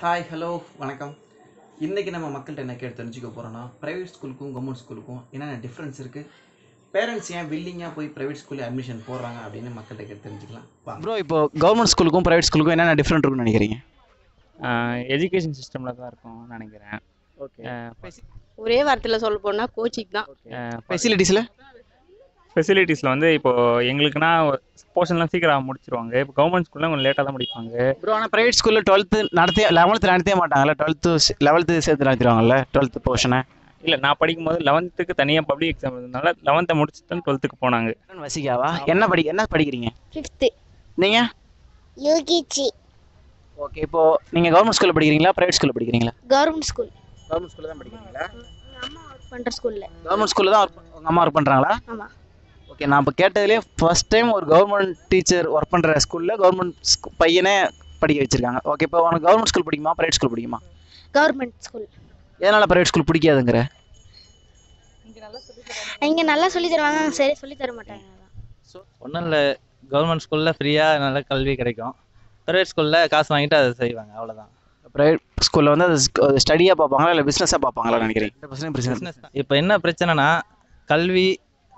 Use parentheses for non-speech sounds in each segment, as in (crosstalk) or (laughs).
Hi hello வணக்கம். இன்றைக்கி நம்ம மக்கள்கிட்ட என்ன கேட்டு தெரிஞ்சுக்க போகிறோன்னா ப்ரைவேட் ஸ்கூலுக்கும் கவர்மெண்ட் ஸ்கூலுக்கும் என்னென்ன டிஃப்ரென்ஸ் இருக்குது பேரண்ட்ஸ் ஏன் வில்லிங்காக போய் ப்ரைவேட் ஸ்கூலில் அட்மிஷன் போடுறாங்க அப்படின்னு மக்கள்கிட்ட கேட்டு தெரிஞ்சுக்கலாம். ப்ரோ இப்போ கவர்மெண்ட் ஸ்கூலுக்கும் ப்ரைவேட் ஸ்கூலுக்கும் என்னென்ன டிஃப்ரெண்ட் இருக்குன்னு நினைக்கிறீங்க? எஜுகேஷன் சிஸ்டமில் தான் இருக்கும்னு நினைக்கிறேன். ஓகே ஒரே வார்த்தையில் சொல்ல போனால் கோச்சிங் தான். ஃபெசிலிட்டிஸில் ஃபெசிலிட்டிஸில் வந்து இப்போ எங்களுக்குன்னா போர்ஷன்லாம் சீக்கிரம் முடிச்சிருவாங்க. இப்போ கவர்மெண்ட் ஸ்கூலில் கொஞ்சம் லேட்டாக தான் முடிப்பாங்க. ப்ரோ ஆனால் ப்ரைவேட் ஸ்கூலில் டுவெல்த்து நடத்தி லெவன்த்து நடத்தவே மாட்டாங்கல்ல? டுவெல்த்து லெவல்த்து சேர்த்து நடத்திடுவாங்கல்ல? டுவெல்த்து போர்ஷனை இல்லை நான் படிக்கும்போது லெவன்த்துக்கு தனியாக பப்ளிக் எக்ஸாம் இருந்ததுனால லெவன்த்தை முடிச்சுட்டு தான் டுவெல்த்துக்கு போனாங்க. வசிக்காவா? என்ன படி என்ன படிக்கிறீங்க? ஃபிஃப்த்து நீங்கள் யூகிச்சி ஓகே இப்போ நீங்கள் கவர்மெண்ட் ஸ்கூலில் படிக்கிறீங்களா? ப்ரைவேட் ஸ்கூலில் படிக்கிறீங்களா? கவர்மெண்ட் ஸ்கூல் கவர்மெண்ட் ஸ்கூலில் தான் படிக்கிறீங்களா? அம்மா ஒர்க் பண்ணுற ஸ்கூலில் கவர்மெண்ட் ஸ்கூலில் தான் உங்க அம்மா ஒர்க் பண்ணுறாங்களா ஆமாம் ஓகே நான் இப்போ கேட்டதுலேயே ஃபர்ஸ்ட் டைம் ஒரு கவர்மெண்ட் டீச்சர் ஒர்க் பண்ணுற ஸ்கூலில் கவர்மெண்ட் பையனே படிக்க வச்சிருக்காங்க. ஓகே இப்போ உனக்கு கவர்மெண்ட் ஸ்கூல் பிடிக்குமா ப்ரைவேட் ஸ்கூல் பிடிக்குமா? கவர்மெண்ட் ஸ்கூல் எதனால் ப்ரைவேட் ஸ்கூல் பிடிக்காதுங்கிற? இங்கே நல்லா சொல்லி தருவாங்க. சரி சொல்லி தர மாட்டாங்க. அதான். ஒன்றும் இல்லை. கவர்மெண்ட் ஸ்கூலில் ஃப்ரீயாக நல்ல கல்வி கிடைக்கும். ப்ரைவேட் ஸ்கூலில் காசு வாங்கிட்டு அதை செய்வாங்க அவ்வளோதான் ப்ரைவேட் ஸ்கூலில் வந்து அது ஸ்டடியாக பார்ப்பாங்களா இல்லை பிஸ்னஸாக பார்ப்பாங்களா நினைக்கிறேன்? இப்போ என்ன பிரச்சனைனா கல்வி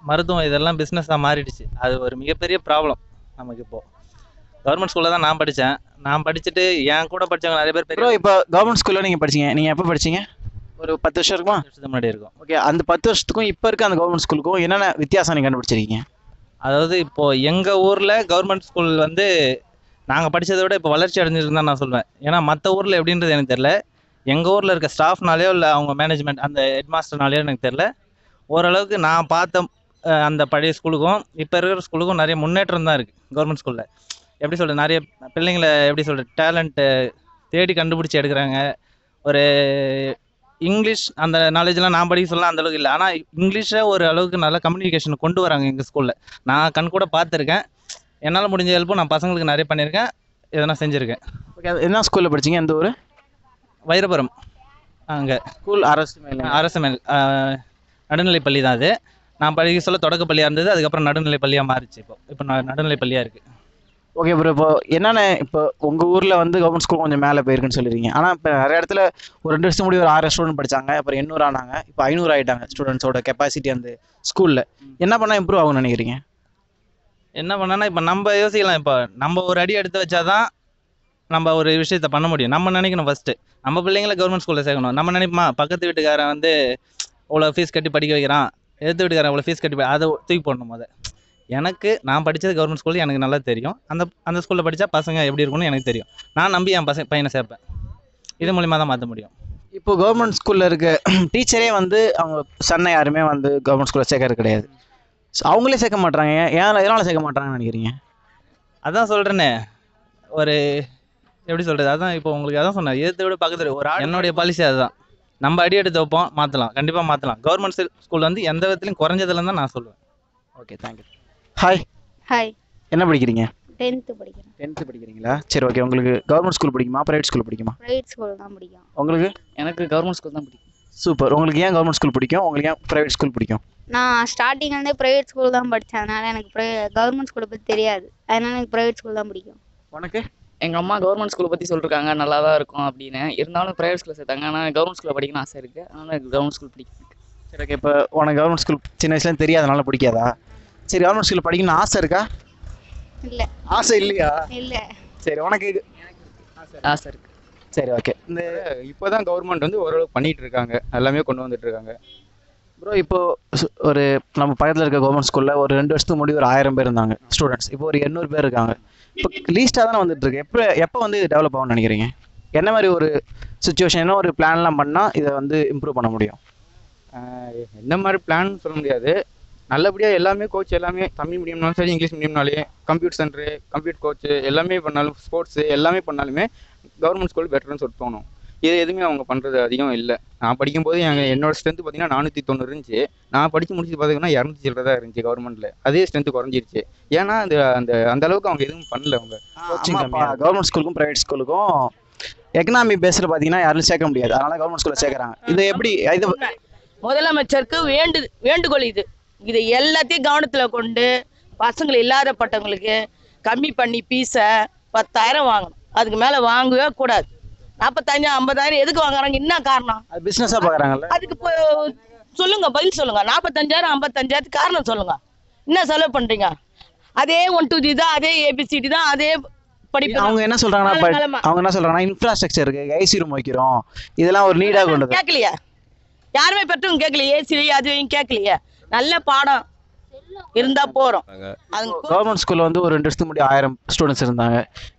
மருத்துவம் இதெல்லாம் பிஸ்னஸாக மாறிடுச்சு. அது ஒரு மிகப்பெரிய ப்ராப்ளம் நமக்கு இப்போது கவர்மெண்ட் ஸ்கூலில் தான் நான் படித்தேன் நான் படிச்சுட்டு என் கூட படித்தவங்க நிறைய பேர் ப்ரோ இப்போ கவர்மெண்ட் ஸ்கூலில் நீங்கள் படிச்சீங்க. நீங்கள் எப்போ படிச்சீங்க? ஒரு பத்து வருஷம் இருக்குமா? வருஷத்துக்கு முன்னாடி இருக்கும். ஓகே அந்த பத்து வருஷத்துக்கும் இப்போ இருக்க அந்த கவர்மெண்ட் ஸ்கூலுக்கும் என்னென்ன வித்தியாசம் நீங்கள் கண்டுபிடிச்சிருக்கீங்க? அதாவது இப்போது எங்கள் ஊரில் கவர்மெண்ட் ஸ்கூல் வந்து நாங்கள் படித்ததை விட இப்போ வளர்ச்சி அடைஞ்சிருக்கு தான் நான் சொல்வேன். ஏன்னா மற்ற ஊரில் எப்படின்றது எனக்கு தெரில எங்கள் ஊரில் இருக்க ஸ்டாஃப்னாலேயோ இல்லை அவங்க மேனேஜ்மெண்ட் அந்த ஹெட் மாஸ்டர்னாலேயோ எனக்கு தெரில ஓரளவுக்கு நான் பார்த்த அந்த பழைய ஸ்கூலுக்கும் இப்போ இருக்கிற ஸ்கூலுக்கும் நிறைய முன்னேற்றம் தான் இருக்குது கவர்மெண்ட் ஸ்கூலில் எப்படி சொல்கிறது நிறைய பிள்ளைங்களை எப்படி சொல்கிறது டேலண்ட்டு தேடி கண்டுபிடிச்சி எடுக்கிறாங்க. ஒரு இங்கிலீஷ் அந்த நாலேஜ்லாம் நான் படிக்க சொல்லலாம் அந்த அளவுக்கு இல்லை. ஆனால் இங்கிலீஷை ஒரு அளவுக்கு நல்ல கம்யூனிகேஷன் கொண்டு வராங்க எங்கள் ஸ்கூலில் நான் கண் கூட பார்த்துருக்கேன். என்னால் முடிஞ்ச ஹெல்ப்பும் நான் பசங்களுக்கு நிறைய பண்ணியிருக்கேன். எதனா செஞ்சுருக்கேன். ஓகே என்ன ஸ்கூலில் படிச்சீங்க எந்த ஊர்? வைரபுரம். அங்கே. ஸ்கூல் அரசு மேலே. அரசு மேல். ஆஹ், நடுநிலைப் பள்ளி தான் அது. நான் படிக்க சொல்ல தொடக்கப் பள்ளியாக இருந்தது அதுக்கப்புறம் நடுநிலைப் பள்ளியாக மாறிச்சு இப்போ. இப்போ ந- நடுநிலைப் பள்ளியாக இருக்குது ஓகே ப்ரோ இப்போ என்னென்ன இப்போ உங்கள் ஊரில் வந்து கவர்மெண்ட் ஸ்கூல் கொஞ்சம் மேலே போயிருக்குன்னு சொல்லிருக்கீங்க. ஆனால் இப்போ நிறைய இடத்துல ஒரு ரெண்டு வருஷம் முடி ஒரு ஆயிரம் ஸ்டூடெண்ட் படிச்சாங்க அப்புறம் எண்ணூறு ஆனாங்க இப்போ ஐநூறு ஆயிட்டாங்க ஸ்டூடெண்ட்ஸோட கெப்பாசிட்டி அந்த ஸ்கூலில் என்ன பண்ணால் இம்ப்ரூவ் ஆகும்னு நினைக்கிறீங்க? என்ன பண்ணனா இப்போ நம்ம யோசிக்கலாம் இப்போ நம்ம ஒரு அடி எடுத்து வச்சாதான் நம்ம ஒரு விஷயத்த பண்ண முடியும். நம்ம நினைக்கணும் ஃபஸ்ட்டு நம்ம பிள்ளைங்கள கவர்மெண்ட் ஸ்கூலில் சேர்க்கணும். நம்ம நினைப்போமா பக்கத்து வீட்டுக்காரன் வந்து இவ்வளோ ஃபீஸ் கட்டி படிக்க வைக்கிறான். எதிர்த்து வீட்டுக்காரன் இவ்வளோ ஃபீஸ் கட்டி அதை தூக்கி போடணும் முத எனக்கு நான் படித்தது கவர்மெண்ட் ஸ்கூல் எனக்கு நல்லா தெரியும். அந்த அந்த ஸ்கூலில் படித்தா பசங்க எப்படி இருக்கும்னு எனக்கு தெரியும். நான் நம்பி என் பசங்க பையனை சேர்ப்பேன். இது மூலிமா தான் மாற்ற முடியும். இப்போ கவர்மெண்ட் ஸ்கூலில் இருக்க (clears throat) டீச்சரே வந்து அவங்க சன்னை யாருமே வந்து கவர்மெண்ட் ஸ்கூலில் சேர்க்கறது கிடையாது. அவங்களே சேர்க்க மாட்டாங்க ஏன் எதனால் சேர்க்க மாட்டாங்கன்னு நினைக்கிறீங்க? அதான் சொல்கிறேனே ஒரு எப்படி சொல்கிறது அதான் இப்போ உங்களுக்கு அதான் சொன்னேன். எதிர்த்து விட பக்கத்து வீடு. ஒரு என்னுடைய பாலிசி அதுதான். நம்ம அடி எடுத்து வைப்போம் மாற்றலாம் கண்டிப்பாக மாற்றலாம் கவர்மெண்ட் ஸ்கூல் வந்து எந்த விதத்துலையும் குறைஞ்சதுலன்னு தான் நான் சொல்லுவேன். ஓகே தேங்க்யூ ஹாய் ஹாய் என்ன படிக்கிறீங்க? டென்த்து படிக்கிறேன். டென்த்து படிக்கிறீங்களா? சரி ஓகே உங்களுக்கு கவர்மெண்ட் ஸ்கூல் பிடிக்குமா? ப்ரைவேட் ஸ்கூல் பிடிக்குமா? ப்ரைவேட் ஸ்கூல் தான் பிடிக்கும். உங்களுக்கு? எனக்கு கவர்மெண்ட் ஸ்கூல் தான் பிடிக்கும். சூப்பர் உங்களுக்கு ஏன் கவர்மெண்ட் ஸ்கூல் பிடிக்கும்? உங்களுக்கு ஏன் ப்ரைவேட் ஸ்கூல் பிடிக்கும்? நான் ஸ்டார்டிங்லேருந்தே ப்ரைவேட் ஸ்கூல் தான் படித்தேன் அதனால் எனக்கு ப்ரை கவர்மெண்ட் ஸ்கூலை பற்றி தெரியாது. அதனால் எனக்கு ப்ரைவேட் ஸ்கூல் தான் பிடிக்கும். உனக்கு? எங்கள் அம்மா கவர்மெண்ட் ஸ்கூலை பற்றி சொல்லிருக்காங்க நல்லா தான் இருக்கும் அப்படின்னு. இருந்தாலும் ப்ரைவேட் ஸ்கூலில் சேர்த்தாங்க. ஆனால் கவர்மெண்ட் ஸ்கூலில் படிக்கணும்னு ஆசை இருக்குது அதனால் கவர்மெண்ட் ஸ்கூல் பிடிக்கும் சரி ஓகே இப்போ உனக்கு கவர்மெண்ட் ஸ்கூல் சின்ன வயசுலேருந்து தெரியாதனால பிடிக்காதா? சரி கவர்மெண்ட் ஸ்கூலில் படிக்கணும்னு ஆசை இருக்கா? இல்லை. ஆசை இல்லையா? இல்லை. சரி உனக்கு ஆசை இருக்குது சரி ஓகே இந்த இப்போதான் கவர்மெண்ட் வந்து ஓரளவுக்கு பண்ணிட்டு இருக்காங்க. எல்லாமே கொண்டு வந்துட்டு இருக்காங்க. ப்ரோ இப்போ சு- ஒரு நம்ம பக்கத்தில் இருக்க கவர்மெண்ட் ஸ்கூலில் ஒரு ரெண்டு வருஷத்துக்கு முன்னாடி ஒரு ஆயிரம் பேர் இருந்தாங்க ஸ்டூடெண்ட்ஸ் இப்போ ஒரு எண்ணூறு பேர் இருக்காங்க. இப்போ லீஸ்ட்டாக தானே வந்துட்டு இருக்கு. எப்போ எப்போ வந்து டெவலப் ஆகும்னு நினைக்கிறீங்க? என்ன மாதிரி ஒரு சுச்சுவேஷன் என்ன ஒரு பிளான்லாம் பண்ணால் இதை வந்து இம்ப்ரூவ் பண்ண முடியும்? என்ன மாதிரி பிளான் சொல்ல முடியாது. நல்லபடியாக எல்லாமே கோச் எல்லாமே தமிழ் மீடியம்னாலும் சரி இங்கிலீஷ் மீடியம்னாலே கம்ப்யூட்டர் சென்டரு கம்ப்யூட்டர் கோச் எல்லாமே பண்ணாலும் ஸ்போர்ட்ஸு எல்லாமே பண்ணாலுமே கவர்மெண்ட் ஸ்கூல் பெட்டர்னு சொல்லிட்டு தோணும். இது எதுவுமே அவங்க பண்ணுறது அதிகம் இல்லை. நான் படிக்கும்போது எங்க என்னோட ஸ்ட்ரென்த் பார்த்தீங்கன்னா நானூற்றி தொண்ணூறு இருந்துச்சு. நான் படித்து முடிச்சு பார்த்தீங்கன்னா இரநூத்தி சில்லற தான் இருந்துச்சு கவர்மெண்ட்டில் அதே ஸ்ட்ரென்த் குறைஞ்சிருச்சு. ஏன்னா அந்த அந்த அந்த அளவுக்கு அவங்க எதுவும் பண்ணல அவங்க. கவர்மெண்ட் ஸ்கூலுக்கும் ப்ரைவேட் ஸ்கூலுக்கும் எக்கனாமி பேஸில் பார்த்தீங்கன்னா யாரும் சேர்க்க முடியாது. அதனால கவர்மெண்ட் ஸ்கூலில் சேர்க்குறாங்க. இது எப்படி இது முதலமைச்சருக்கு வேண்டு வேண்டுகோள் இது. இது எல்லாத்தையும் கவனத்தில் கொண்டு பசங்கள் இல்லாதப்பட்டவங்களுக்கு கம்மி பண்ணி பீஸை பத்தாயிரம் வாங்கணும். அதுக்கு மேலே வாங்கவே கூடாது. நாற்பத்தஞ்சு ஐம்பதாயிரம் எதுக்கு வாங்குறாங்க? என்ன காரணம்? அது பிஸ்னஸாக பார்க்குறாங்கல்ல அதுக்கு சொல்லுங்க பதில் சொல்லுங்க. நாற்பத்தஞ்சாயிரம் ஐம்பத்தஞ்சாயிரத்துக்கு காரணம் சொல்லுங்க. என்ன செலவு பண்றீங்க? அதே ஒன் டூ ஜி தான் அதே ஏபிசிடி தான் அதே படிப்பு அவங்க என்ன நிலைமை. அவங்க என்ன சொல்கிறாங்கன்னா இன்ஃப்ராஸ்ட்ரக்சர் இருக்குது ஐசி ரூம் வைக்கிறோம். இதெல்லாம் ஒரு நீடாக கொண்டது. கேட்கலையே யாருமே பெற்றவங்க கேட்கலையே ஏசி அதுவும் கேட்கலையே நல்ல பாடம். இருந்தா போறோம். அது கவர்மெண்ட் ஸ்கூலில் வந்து ஒரு ரெண்டு வருஷத்துக்கு முன்னாடி ஆயிரம் ஸ்டூடெண்ட்ஸ் இருந்தாங்க.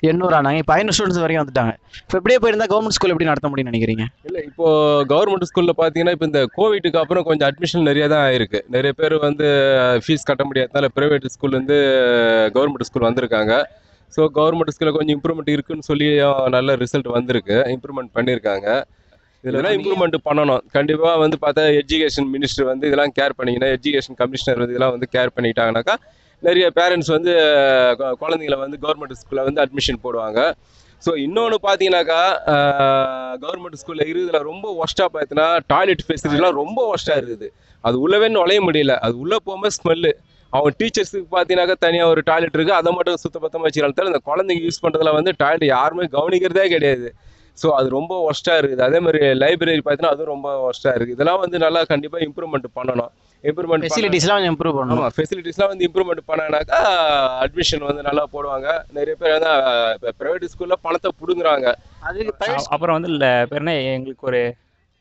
எண்ணூறு ஆனாங்க. இப்போ ஐநூறு ஸ்டூடெண்ட்ஸ் வரைக்கும் வந்துட்டாங்க. இப்போ இப்படியே போயிருந்தா கவர்மெண்ட் ஸ்கூல் எப்படி நடத்த முடியும்னு நினைக்கிறீங்க? இல்லை இப்போ கவர்மெண்ட் ஸ்கூலில் பார்த்தீங்கன்னா இப்போ இந்த கோவிட்டுக்கு அப்புறம் கொஞ்சம் அட்மிஷன் நிறைய தான் ஆயிருக்கு. நிறைய பேர் வந்து ஃபீஸ் கட்ட முடியாதனால ப்ரைவேட் ஸ்கூல்லேருந்து கவர்மெண்ட் ஸ்கூல் வந்திருக்காங்க. ஸோ கவர்மெண்ட் ஸ்கூலில் கொஞ்சம் இம்ப்ரூவ்மெண்ட் இருக்குன்னு சொல்லி நல்ல ரிசல்ட் வந்திருக்கு. இம்ப்ரூவ்மெண்ட் பண்ணியிருக்காங்க. இதெல்லாம் இம்ப்ரூவ்மெண்ட் பண்ணணும். கண்டிப்பாக வந்து பார்த்தா எஜுகேஷன் மினிஸ்டர் வந்து இதெல்லாம் கேர் பண்ணிங்கன்னா எஜுகேஷன் கமிஷனர் வந்து இதெல்லாம் வந்து கேர் பண்ணிட்டாங்கனாக்கா நிறைய பேரண்ட்ஸ் வந்து குழந்தைங்கள வந்து கவர்மெண்ட் ஸ்கூலில் வந்து அட்மிஷன் போடுவாங்க. ஸோ இன்னொன்று பார்த்தீங்கன்னாக்கா கவர்மெண்ட் ஸ்கூலில் இருக்குதுல ரொம்ப ஒஸ்ட்டாக பார்த்தீங்கன்னா டாய்லெட் ஃபெசிலிட்டிலாம் ரொம்ப ஒஸ்ட்டாக இருக்குது. அது உள்ளவே நுழைய முடியல. அது உள்ளே போகும்போது ஸ்மெல்லு அவங்க டீச்சர்ஸுக்கு பார்த்தீங்கன்னாக்கா தனியாக ஒரு டாய்லெட் இருக்குது அதை மட்டும் சுத்தபத்தமாக வச்சுக்கலாம் தவிர இந்த குழந்தைங்க யூஸ் பண்ணுறதுல வந்து டாய்லெட் யாருமே கவனிக்கிறதே கிடையாது. ஸோ அது ரொம்ப ஒஸ்ட்டாக இருக்குது. அதே மாதிரி லைப்ரரி பார்த்தீங்கன்னா அதுவும் ரொம்ப ஒஸ்ட்டாக இருக்குது. இதெல்லாம் வந்து நல்லா கண்டிப்பாக இம்ப்ரூவ்மெண்ட் பண்ணணும். இம்ப்ரூவ்மெண்ட் ஃபெசிலிட்டிஸ்லாம் கொஞ்சம் இம்ப்ரூவ் பண்ணணும். ஆமாம் ஃபெசிலிட்டிஸ்லாம் வந்து இம்ப்ரூவ்மெண்ட் பண்ணானாக்கா அட்மிஷன் வந்து நல்லா போடுவாங்க. நிறைய பேர் வந்து இப்போ ப்ரைவேட் ஸ்கூலில் பணத்தை பிடுங்குறாங்க. அதுக்கு அப்புறம் வந்து இல்லை பேர்னா எங்களுக்கு ஒரு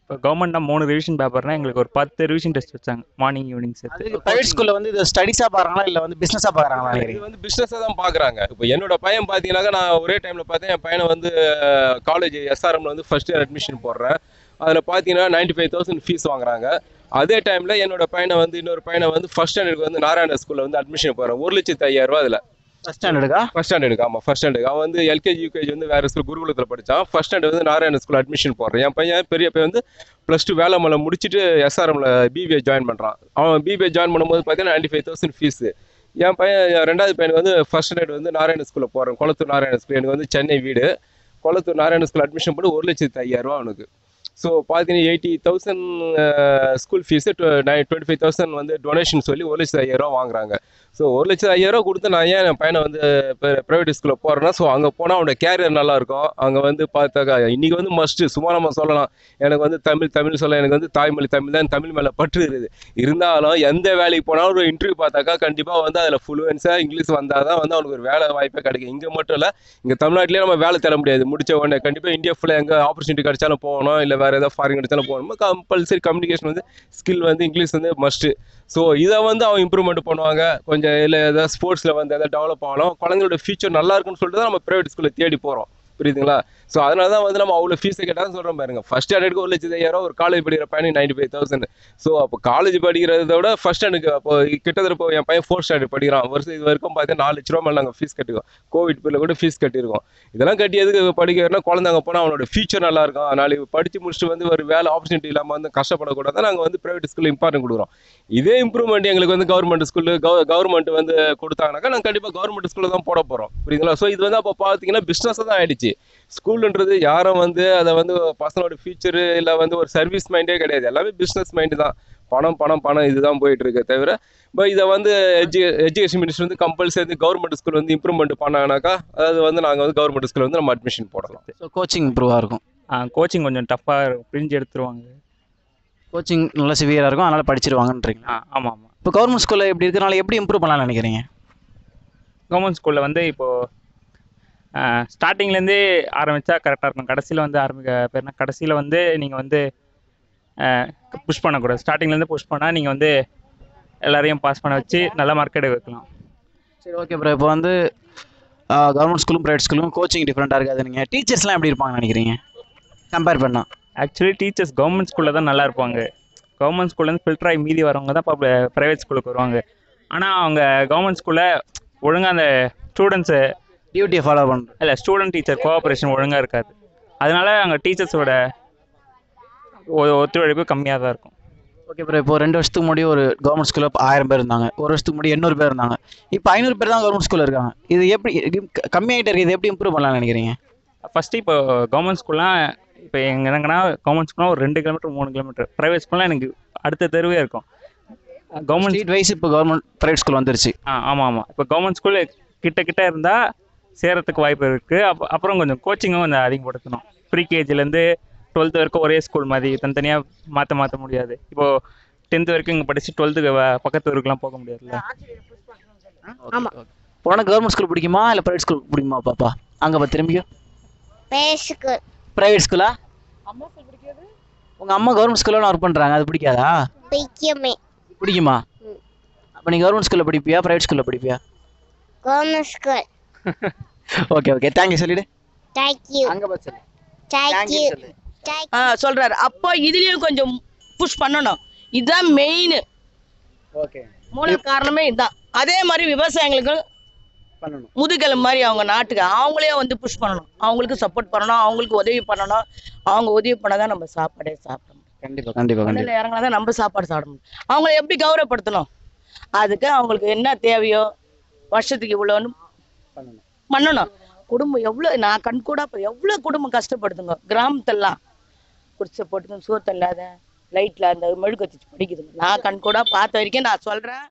இப்போ கவர்மெண்ட்னா மூணு ரிவிஷன் பேப்பர்னா எங்களுக்கு ஒரு பத்து ரிவிஷன் டெஸ்ட் வச்சாங்க. மார்னிங் ஈவினிங் சேர்த்து ப்ரைவேட் ஸ்கூலில் வந்து இது ஸ்டடீஸாக பார்க்குறாங்களா இல்லை வந்து பிஸ்னஸாக பார்க்குறாங்களா இது வந்து பிஸ்னஸாக தான் பார்க்குறாங்க. இப்போ என்னோட பையன் பார்த்தீங்கன்னாக்கா நான் ஒரே டைமில் பார்த்தேன். என் பையனை வந்து காலேஜ் எஸ்ஆர்எம்ல வந்து ஃபர்ஸ்ட் இயர் அட்மிஷன் போடுறேன். அதில் பார்த்தீங்கன்னா நைன்டி ஃபைவ் தௌசண்ட் ஃபீஸ் வாங்குறாங்க. அதே டைமில் என்னோட பையனை வந்து இன்னொரு பையனை வந்து ஃபர்ஸ்ட் ஸ்டாண்டர்டுக்கு வந்து நாராயண ஸ்கூலில் வந்து அட்மிஷன் போடுறேன். ஒரு லட்சத்து ஐயாயிரம் ரூபா அதில். ஃபஸ்ட் ஸ்டாண்டர்டுக்கா ஃபர்ஸ்ட் ஸ்டாண்டர்டுக்கு ஆமாம் ஃபர்ஸ்ட் ஸ்டாண்டர்டு அவன் வந்து எல்கேஜி யூகேஜி வந்து வேறு ஸ்கூல் குருகுலத்தில் படித்தான் ஃபர்ஸ்ட் ஸ்டாண்டர்ட் வந்து நாராயண ஸ்கூல் அட்மிஷன் போடுறேன். என் பையன் பெரிய பையன் வந்து ப்ளஸ் டூ வேலைமலை முடிச்சுட்டு எஸ்ஆர்எம்ல பிபிஏ ஜாயின் பண்ணுறான் அவன் பிபிஏ ஜாயின் பண்ணும்போது பார்த்தீங்கன்னா நைன்டி ஃபைவ் தௌசண்ட் ஃபீஸு என் பையன் என் ரெண்டாவது பையனுக்கு வந்து ஃபர்ஸ்ட் ஸ்டாண்டர்ட் வந்து நாராயண ஸ்கூலில் போகிறேன் குளத்தூர் நாராயண ஸ்கூல் எனக்கு வந்து சென்னை வீடு. குளத்தூர் நாராயண ஸ்கூல் அட்மிஷன் பண்ணி ஒரு லட்சத்து ஐயாயிரரூவா அவனுக்கு. ஸோ பார்த்தீங்கன்னா eighty thousand school fees twenty five thousand வந்து டொனேஷன் சொல்லி ஒரு லட்சத்து ஐயாயிரம் வாங்குறாங்க. ஸோ ஒரு லட்சத்து ஐயாயிரம் கொடுத்து நான் ஏன் என் பையனை வந்து ப்ரைவேட் ஸ்கூலில் போகிறேன்னா ஸோ அங்கே போனால் அவனோட கேரியர் நல்லாயிருக்கும். அங்கே வந்து பார்த்தாக்கா இன்றைக்கி வந்து மஸ்ட்டு சும்மா நம்ம சொல்லலாம். எனக்கு வந்து தமிழ் தமிழ் சொல்ல எனக்கு வந்து தாய்மொழி தமிழ் தான் தமிழ் மேலே பற்று இருக்குது. இருந்தாலும் எந்த வேலைக்கு போனாலும் ஒரு இன்டர்வியூ பார்த்தாக்கா கண்டிப்பாக வந்து அதில் ஃப்ளூயன்ஸாக இங்கிலீஷ் வந்தால் தான் வந்து அவனுக்கு ஒரு வேலை வாய்ப்பே கிடைக்கும். இங்கே மட்டும் இல்லை இங்கே தமிழ்நாட்டிலே நம்ம வேலை தர முடியாது. முடிச்ச உடனே கண்டிப்பாக இந்தியா ஃபுல்லாக எங்கே ஆப்பர்ச்சுனிட்டி கிடைச்சாலும் போகணும் இல்லை வேறு ஏதாவது ஃபாரின் எடுத்தாலும் போகணும்? கம்பல்சரி கம்யூனிகேஷன் வந்து ஸ்கில் வந்து இங்கிலீஷ் வந்து மஸ்ட்டு ஸோ இதை வந்து அவன் இம்ப்ரூவ்மெண்ட் பண்ணுவாங்க. கொஞ்சம் இல்லை ஏதாவது ஸ்போர்ட்ஸில் வந்து எதாவது டெவலப் ஆகலாம் குழந்தைங்களோட ஃபியூச்சர் நல்லா இருக்குன்னு சொல்லிட்டு தான் நம்ம ப்ரைவேட் ஸ்கூலில் தேடி போகிறோம் புரியுதுங்களா? ஸோ அதனால தான் வந்து நம்ம அவ்வளோ ஃபீஸை கேட்டாலும் சொல்கிறோம் பாருங்க. ஃபர்ஸ்ட் ஸ்டாண்டர்டுக்கு ஒரு லட்சத்து ஐயாயிரம் ஒரு காலேஜ் படிக்கிற பையனுக்கு நைன்டி ஃபைவ் தௌசண்ட் ஸோ அப்போ காலேஜ் படிக்கிறத விட ஃபர்ஸ்ட் ஸ்டாண்டர்டுக்கு அப்போ கிட்டத்தட்ட இப்போ என் பையன் ஃபோர்த் ஸ்டாண்டர்ட் படிக்கிறான். வருஷம் இது வரைக்கும் பார்த்தீங்கன்னா நாலு லட்ச ரூபா மேலே நாங்கள் ஃபீஸ் கட்டிருக்கோம். கோவிட் பில்ல கூட ஃபீஸ் கட்டியிருக்கோம் இதெல்லாம் கட்டி எதுக்கு படிக்கிறனா குழந்தைங்க போனால் அவனோட ஃபியூச்சர் நல்லா இருக்கும். நாளைக்கு படித்து முடிச்சுட்டு வந்து ஒரு வேலை ஆப்பர்ச்சுனிட்டி இல்லாமல் வந்து கஷ்டப்படக்கூடாது நாங்கள் வந்து ப்ரைவேட் ஸ்கூலில் இம்பார்ட்டன்ட் கொடுக்குறோம். இதே இம்ப்ரூவ்மெண்ட் எங்களுக்கு வந்து கவர்மெண்ட் ஸ்கூலு கவர்மெண்ட் வந்து கொடுத்தாங்கனாக்கா நாங்கள் கண்டிப்பாக கவர்மெண்ட் ஸ்கூலில் தான் போட போகிறோம் புரியுதுங்களா? ஸோ இது வந்து அப்போ பார்த்தீங்கன்னா பிஸ்னஸாக தான் ஆயிடுச்சு. ஸ்கூலுன்றது யாரும் வந்து அதை வந்து பசங்களோட ஃபியூச்சரு இல்லை வந்து ஒரு சர்வீஸ் மைண்டே கிடையாது. எல்லாமே பிஸ்னஸ் மைண்டு தான். பணம் பணம் பணம் இதுதான் போயிட்டு இருக்கு தவிர இப்போ இதை வந்து எஜு எஜுகேஷன் மினிஸ்டர் வந்து கம்பல்சரி கவர்மெண்ட் ஸ்கூல் வந்து இம்ப்ரூவ்மெண்ட் பண்ணாங்கனாக்கா அது வந்து நாங்கள் வந்து கவர்மெண்ட் ஸ்கூல் வந்து நம்ம அட்மிஷன் போடலாம். ஸோ கோச்சிங் இம்ப்ரூவாக இருக்கும். கோச்சிங் கொஞ்சம் டஃப்பாக பிரிஞ்சு எடுத்துருவாங்க. கோச்சிங் நல்லா சிவியராக இருக்கும். அதனால் படிச்சிருவாங்கன்றீங்க ஆ ஆமாம் ஆமாம். இப்போ கவர்மெண்ட் ஸ்கூலில் இப்படி இருக்கிறனால எப்படி இம்ப்ரூவ் பண்ணலாம்னு நினைக்கிறீங்க? கவர்மெண்ட் ஸ்கூலில் வந்து இப்போது ஸ்டார்டிங்லேருந்தே ஆரம்பித்தா கரெக்டாக இருக்கும். கடைசியில் வந்து ஆரம்பிக்க பேர்னா கடைசியில் வந்து நீங்கள் வந்து புஷ் பண்ணக்கூடாது. ஸ்டார்டிங்லேருந்து புஷ் பண்ணால் நீங்கள் வந்து எல்லாரையும் பாஸ் பண்ண வச்சு நல்ல மார்க் எடுக்க வைக்கலாம். சரி ஓகே ப்ரோ இப்போ வந்து கவர்மெண்ட் ஸ்கூலும் ப்ரைவேட் ஸ்கூலும் கோச்சிங் டிஃப்ரெண்ட்டாக இருக்காது. நீங்கள் டீச்சர்ஸ்லாம் எப்படி இருப்பாங்கன்னு நினைக்கிறீங்க? கம்பேர் பண்ணால் ஆக்சுவலி டீச்சர்ஸ் கவர்மெண்ட் ஸ்கூலில் தான் நல்லா இருப்பாங்க. கவர்மெண்ட் ஸ்கூல்லேருந்து ஃபில்டர் ஆகி மீதி வரவங்க தான் இப்போ ப்ரைவேட் ஸ்கூலுக்கு வருவாங்க. ஆனால் அவங்க கவர்மெண்ட் ஸ்கூலில் ஒழுங்காக அந்த ஸ்டூடெண்ட்ஸு டியூட்டியை ஃபாலோ பண்ணுறோம் இல்லை ஸ்டூடெண்ட் டீச்சர் கோஆப்ரேஷன் ஒழுங்காக இருக்காது. அதனால அங்கே டீச்சர்ஸோட ஒத்துழைப்பு கம்மியாக தான் இருக்கும். ஓகே ப்ரோ இப்போ ரெண்டு வருஷத்துக்கு முன்னாடி ஒரு கவர்மெண்ட் ஸ்கூலில் ஆயிரம் பேர் இருந்தாங்க. ஒரு வருஷத்துக்கு முன்னாடி எண்ணூறு பேர் இருந்தாங்க. இப்போ ஐநூறு பேர் தான் கவர்மெண்ட் ஸ்கூலில் இருக்காங்க. இது எப்படி க- கம்மியாயிட்டே இருக்கு. இது எப்படி இம்ப்ரூவ் பண்ணலாம்னு நினைக்கிறீங்க? ஃபஸ்ட்டு இப்போ கவர்மெண்ட் ஸ்கூல்லாம் இப்போ எங்க என்னங்கன்னா கவர்மெண்ட் ஸ்கூல்லாம் ஒரு ரெண்டு கிலோமீட்டர் மூணு கிலோமீட்டர் ப்ரைவேட் ஸ்கூல்லாம் எனக்கு அடுத்த தெருவே இருக்கும். கவர்மெண்ட் ஸ்ட்ரீட் வைஸ் இப்போ கவர்மெண்ட் ப்ரைவேட் ஸ்கூல் வந்துருச்சு. ஆ ஆமாம் ஆமாம் இப்போ கவர்மெண்ட் ஸ்கூல் கிட்ட கிட்ட இருந்தால் சேரத்துக்கு வாய்ப்பு இருக்குது அப் அப்புறம் கொஞ்சம் கோச்சிங்கும் கொஞ்சம் அதிகப்படுத்தணும். ப்ரீகேஜிலேருந்து டுவெல்த் வரைக்கும் ஒரே ஸ்கூல் மாதிரி தனித்தனியாக மாற்ற மாற்ற முடியாது. இப்போது டென்த்து வரைக்கும் இங்கே படித்து டுவெல்த்துக்கு பக்கத்து ஊருக்குலாம் போக முடியாதுல்ல? ஆமா. உனக்கு கவர்மெண்ட் ஸ்கூல் பிடிக்குமா? இல்லை ப்ரைவேட் ஸ்கூல் பிடிக்குமா பாப்பா? அங்கே பா திரும்பியும் பேசுக்கு ப்ரைவேட் ஸ்கூலா உங்கள் அம்மா கவர்மெண்ட் ஸ்கூலில் ஒர்க் பண்ணுறாங்க அது பிடிக்காதா? பிடிக்குமே. பிடிக்குமா. அப்போ நீ கவர்மெண்ட் ஸ்கூலில் படிப்பியா? ப்ரைவேட் ஸ்கூலில் படிப்பியா? Government school (laughs) okay okay. Thank you சொல்லிடு. தேங்க்யூ அங்கே பார்த்து சொல்லு. தேங்க்யூ ஆ சொல்றாரு. அப்போ இதுலயும் கொஞ்சம் புஷ் பண்ணணும். இதுதான் மெயின் ஓகே மூல காரணமே இதுதான் அதே மாதிரி விவசாயிங்களுக்கு பண்ணணும். முதுகெலும்பு மாதிரி அவங்க நாட்டுக்கு அவங்களே வந்து புஷ் பண்ணணும். அவங்களுக்கு சப்போர்ட் பண்ணணும். அவங்களுக்கு உதவி பண்ணணும். அவங்க உதவி பண்ணாதான் நம்ம சாப்பாடே சாப்பிட முடியும். கண்டிப்பாக கண்டிப்பாக மண்ணில் இறங்கினா தான் நம்ம சாப்பாடு சாப்பிட முடியும். அவங்கள எப்படி கௌரவப்படுத்தணும்? அதுக்கு அவங்களுக்கு என்ன தேவையோ வருஷத்துக்கு இவ்வளோன்னு பண்ணணும். பண்ணணும். குடும்பம் எவ்வளோ நான் கண் கூட எவ்வளோ குடும்பம் கஷ்டப்படுதுங்க. கிராமத்தெல்லாம். குடிச்ச போட்டுக்கணும் சோத்து இல்லாத லைட்டில் அந்த மெழுகு வச்சு படிக்குதுங்க. நான் கண் கூட பார்த்த வரைக்கும் நான் சொல்கிறேன்